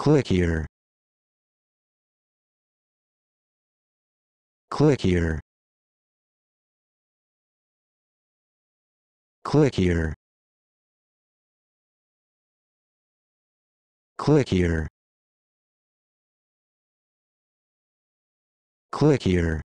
Click here. Click here. Click here. Click here. Click here.